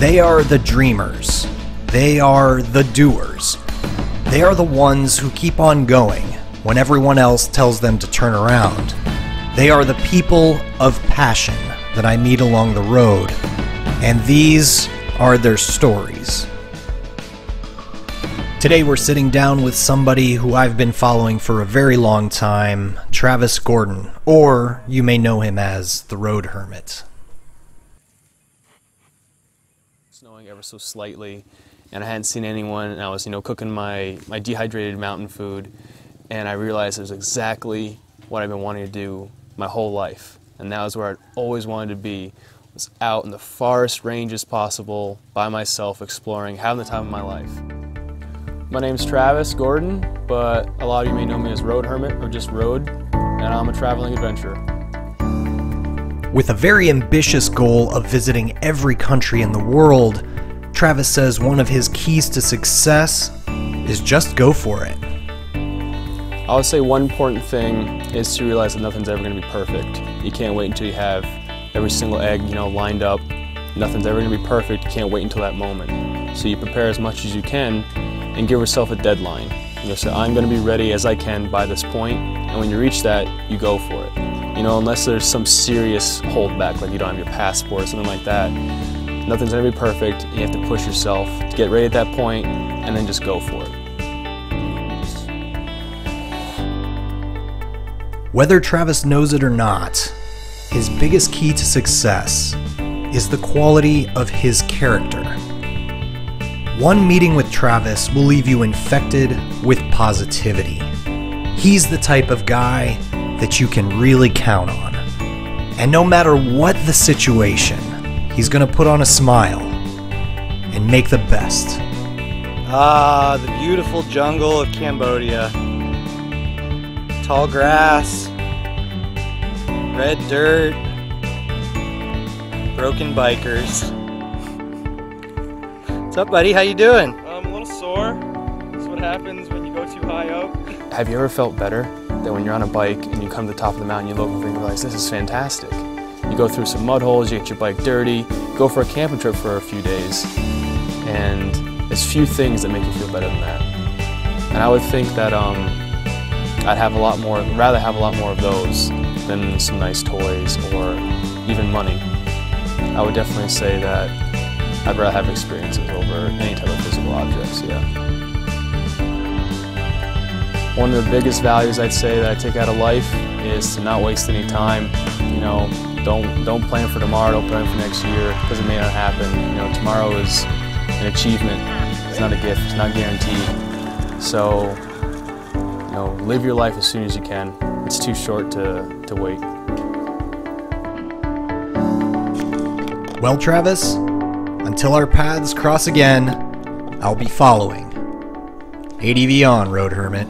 They are the dreamers. They are the doers. They are the ones who keep on going when everyone else tells them to turn around. They are the people of passion that I meet along the road, and these are their stories. Today we're sitting down with somebody who I've been following for a very long time, Travis Gordon, or you may know him as the Road Hermit. Snowing ever so slightly, and I hadn't seen anyone, and I was, you know, cooking my, my dehydrated mountain food, and I realized it was exactly what I've been wanting to do my whole life, and that was where I'd always wanted to be, was out in the farthest ranges possible, by myself, exploring, having the time of my life. My name's Travis Gordon, but a lot of you may know me as Road Hermit, or just Road, and I'm a traveling adventurer. With a very ambitious goal of visiting every country in the world, Travis says one of his keys to success is just go for it. I would say one important thing is to realize that nothing's ever going to be perfect. You can't wait until you have every single egg, you know, lined up. Nothing's ever going to be perfect. You can't wait until that moment. So you prepare as much as you can and give yourself a deadline. You know, say I'm going to be ready as I can by this point, and when you reach that, you go for it. You know, unless there's some serious holdback, like you don't have your passport or something like that, nothing's to be perfect. You have to push yourself to get ready at that point, and then just go for it. Whether Travis knows it or not, his biggest key to success is the quality of his character. One meeting with Travis will leave you infected with positivity. He's the type of guy that you can really count on. And no matter what the situation, he's going to put on a smile and make the best. Ah, the beautiful jungle of Cambodia. Tall grass, red dirt, broken bikers. What's up, buddy? How you doing? I'm a little sore. That's what happens when you go too high up. Have you ever felt better than when you're on a bike and you come to the top of the mountain, you look over and you realize this is fantastic? You go through some mud holes, you get your bike dirty, go for a camping trip for a few days, and there's few things that make you feel better than that. And I would think that um, I'd have a lot more, rather have a lot more of those than some nice toys or even money. I would definitely say that I'd rather have experiences over any type of physical objects, yeah. One of the biggest values I'd say that I take out of life is to not waste any time. You know, don't don't plan for tomorrow, don't plan for next year, because it may not happen. You know, tomorrow is an achievement. It's not a gift, it's not guaranteed. So, you know, live your life as soon as you can. It's too short to, to wait. Well, Travis, until our paths cross again, I'll be following. ADV on, Road Hermit.